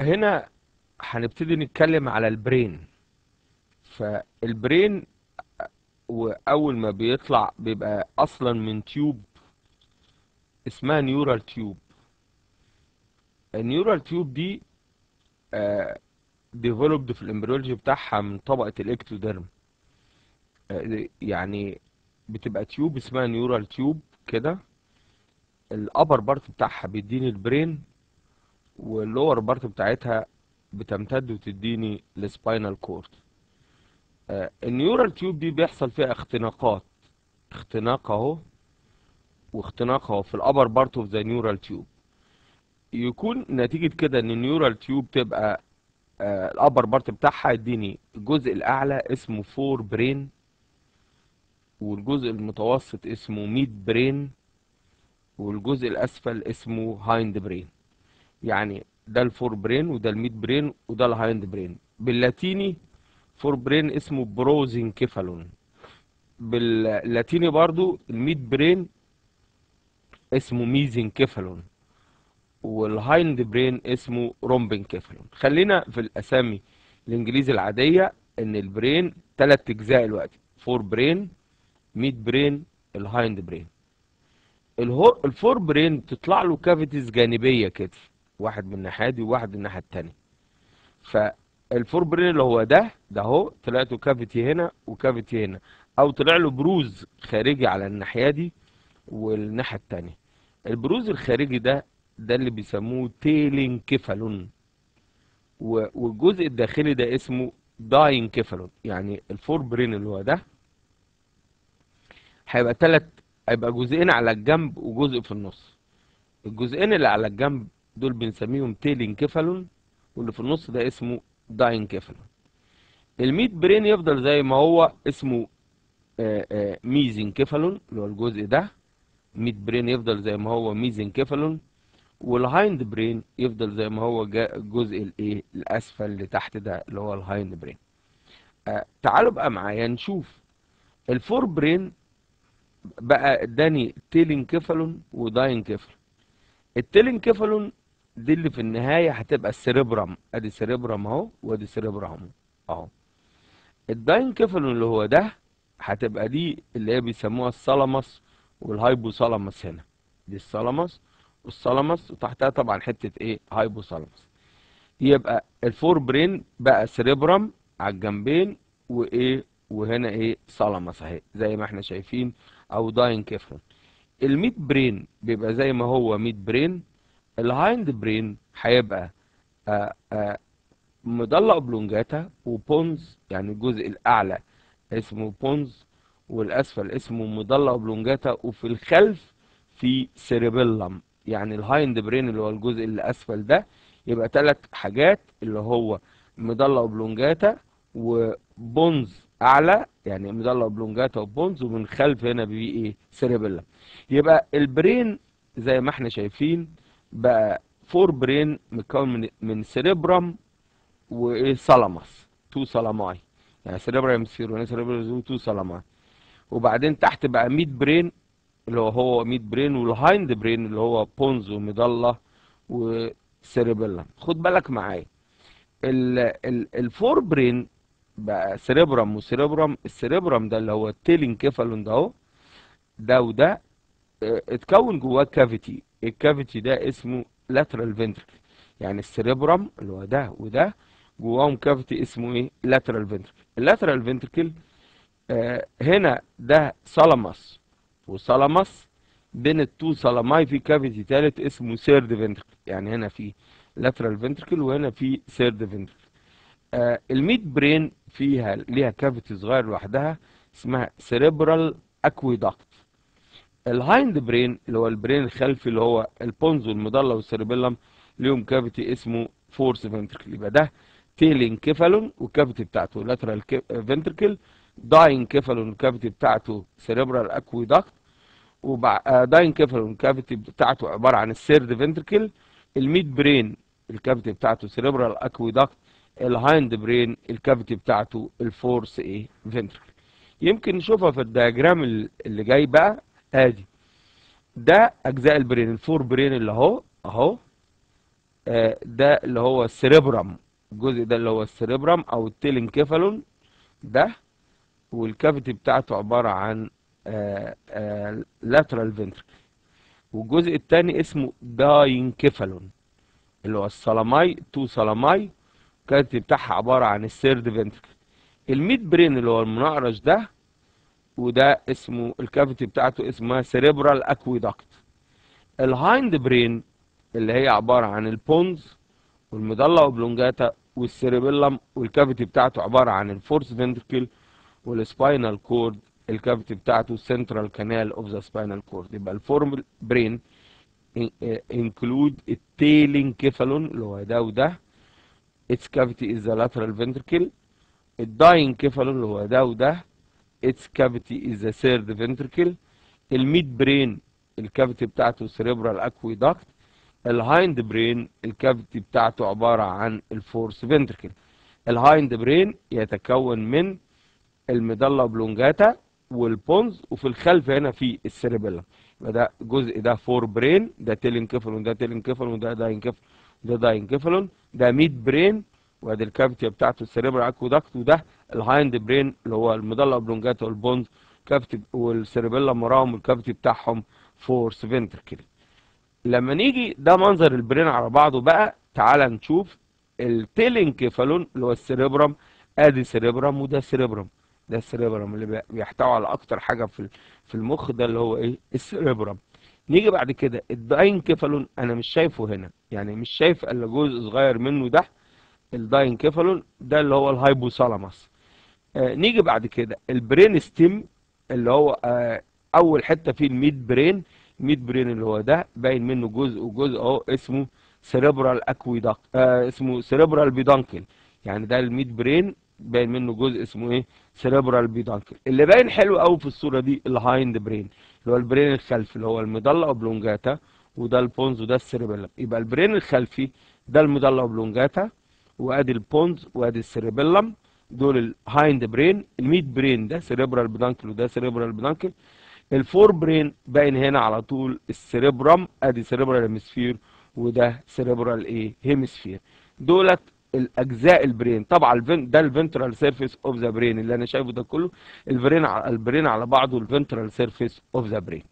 هنا هنبتدي نتكلم على ال brain فال brain واول ما بيطلع بيبقى أصلا من tube اسمها neural tube ال neural tube دي developed في ال embryology بتاعها من طبقة ال ectoderm آه، يعني بتبقى tube اسمها neural tube كده. ال upper part بتاعها بيديني ال brain وال lower part بتاعتها بتمتد وتديني ال spinal cord ال neural tube دي بيحصل فيها اختناقات. اختناق اهو واختناق اهو في ال upper part of the neural tube يكون نتيجة كده إن ال neural tube تبقى آه، ال upper part بتاعها يديني الجزء الأعلى اسمه forebrain والجزء المتوسط اسمه midbrain والجزء الأسفل اسمه hindbrain يعني ده ال forebrain وده ال midbrain وده ال hindbrain. باللاتيني forebrain اسمه prosencephalon باللاتيني برضو ال midbrain اسمه mesencephalon وال hindbrain اسمه rhombencephalon خلينا في الأسامي الإنجليزي العادية إن ال brain ثلاث أجزاء دلوقتي. forebrain midbrain ال hindbrain. ال forebrain تطلع له cavities جانبية كده. واحد من الناحية دي وواحد من الناحية التانية. فال forebrain اللي هو ده ده اهو طلعت له cavity هنا و cavity هنا. أو طلع له بروز خارجي على الناحية دي والناحية التانية. البروز الخارجي ده ده اللي بيسموه telencephalon و- والجزء الداخلي ده اسمه diencephalon يعني ال forebrain اللي هو ده هيبقى تلات هيبقى جزئين على الجنب وجزء في النص. الجزئين اللي على الجنب دول بنسميهم telencephalon واللي في النص ده اسمه diencephalon ال midbrain يفضل زي ما هو اسمه آه، آه، mesencephalon اللي هو الجزء ده. midbrain يفضل زي ما هو mesencephalon وال hindbrain يفضل زي ما هو الجزء الايه الاسفل اللي تحت ده اللي هو ال hindbrain. آه تعالوا بقى معايا نشوف. ال forebrain بقى اداني telencephalon و diencephalon ال telencephalon دي اللي في النهاية هتبقى ال cerebrum أدي cerebrum أهو وأدي cerebrum أهو. ال diencephalon اللي هو ده هتبقى دي اللي هي بيسموها ال thalamus وال hypothalamus هنا. دي ال thalamus وال thalamus وتحتها طبعا حتة إيه؟ hypothalamus يبقى ال forebrain بقى cerebrum على الجنبين وإيه؟ وهنا إيه؟ thalamus أهي. زي ما إحنا شايفين أو diencephalon ال midbrain بيبقى زي ما هو midbrain ال hindbrain هيبقى آه آه medulla oblongata و pons يعني الجزء الأعلى اسمه pons والأسفل اسمه medulla oblongata وفي الخلف في cerebellum. يعني ال hindbrain اللي هو الجزء اللي اسفل ده يبقى ثلاث حاجات اللي هو medulla oblongata و pons أعلى يعني medulla oblongata و pons ومن خلف هنا بي إيه؟ cerebellum. يبقى ال brain زي ما إحنا شايفين بقى forebrain مكون من من cerebrum وايه thalamus two thalami يعني cerebral hemisphere وهنا cerebral two thalami وبعدين تحت بقى midbrain اللي هو midbrain وال hindbrain اللي هو pons و medulla و cerebellum خد بالك معايا. ال ال ال forebrain بقى cerebrum و cerebrum ال cerebrum ده اللي هو ال telencephalon ده أهو ده وده اتكون جواه cavity ال cavity ده اسمه lateral ventricle يعني ال cerebrum اللي هو ده وده جواهم cavity اسمه إيه؟ lateral ventricle ال lateral ventricle آه هنا ده thalamus و thalamus بين ال two thalami في cavity تالت اسمه third ventricle يعني هنا في lateral ventricle وهنا في third ventricle آه ال midbrain فيها ليها cavity صغير لوحدها اسمها cerebral aqueduct ال hindbrain اللي هو ال brain الخلفي اللي هو ال pons وال medulla وال cerebellum ليهم cavity اسمه fourth ventricle يبقى ده telencephalon وال cavity بتاعته. lateral ventricle diencephalon ال cavity بتاعته cerebral aqueduct و diencephalon ال cavity بتاعته عبارة عن ال third ventricle ال midbrain ال cavity بتاعته cerebral aqueduct ال hindbrain ال cavity بتاعته ال fourth إيه ventricle يمكن نشوفها في ال diagram اللي جاي بقى. ادي. ده اجزاء ال brain ال forebrain اللي اهو اهو. آه، ده اللي هو ال cerebrum. الجزء ده اللي هو ال cerebrum أو ال telencephalon ده وال cavity بتاعته عبارة عن lateral ventricle والجزء الثاني اسمه diencephalon اللي هو ال thalami two thalami. ال cavity بتاعها عبارة عن ال third ventricle ال midbrain اللي هو المنقرش ده وده اسمه ال cavity بتاعته اسمها cerebral aqueduct ال hindbrain اللي هي عبارة عن البونز والمضلة اوبلونجاتا والسيريبيلم والكافيتي بتاعته عبارة عن ال fourth ventricle وال spinal cord ال cavity بتاعته central canal of the spinal cord يبقى ال forebrain include ال telencephalon اللي هو ده وده its cavity is the lateral ventricle ال diencephalon اللي هو ده وده its cavity is the third ventricle. ال midbrain ال cavity بتاعته cerebral aqueduct. ال hindbrain ال cavity بتاعته عبارة عن ال fourth ventricle ال hindbrain يتكون من ال medulla oblongata وال pons وفي الخلف هنا في ال cerebellum يبقى ده الجزء ده forebrain ده telencephalon ده telencephalon ده diencephalon ده diencephalon ده midbrain وادي ال cavity بتاعته ال cerebral aqueduct وده ال hindbrain اللي هو ال medulla oblongata وال pons. cavity وال cerebellum وراهم ال cavity بتاعهم fourth ventricle لما نيجي ده منظر ال brain على بعضه بقى تعال نشوف ال telencephalon اللي هو ال cerebrum ادي cerebrum وده cerebrum ده ال cerebrum اللي بي- بيحتوي على أكتر حاجة في في المخ ده اللي هو إيه؟ ال cerebrum نيجي بعد كده ال diencephalon أنا مش شايفه هنا. يعني مش شايف إلا جزء صغير منه ده ال diencephalon ده اللي هو ال hypothalamus آه نيجي بعد كده ال brain stem اللي هو آه أول حتة فيه ال midbrain. ال midbrain اللي هو ده باين منه جزء وجزء أهو اسمه cerebral aqueduct آه اسمه cerebral peduncle يعني ده ال midbrain باين منه جزء اسمه إيه؟ cerebral peduncle اللي باين حلو قوي في الصورة دي ال hindbrain اللي هو ال brain الخلفي اللي هو ال medulla oblongata وده ال pons وده ال cerebellum يبقى البرين الخلفي ده الميدالا اوبلونجاتا وادي البونز وادي السيريبيلم. دول ال hindbrain ال midbrain ده cerebral peduncle وده cerebral peduncle ال forebrain باين هنا على طول ال cerebrum ادي cerebral hemisphere وده cerebral إيه؟ hemisphere دولت الأجزاء ال brain طبعا ده ال ventral surface of the brain اللي أنا شايفه ده كله. ال brain ال brain على بعضه ال ventral surface of the brain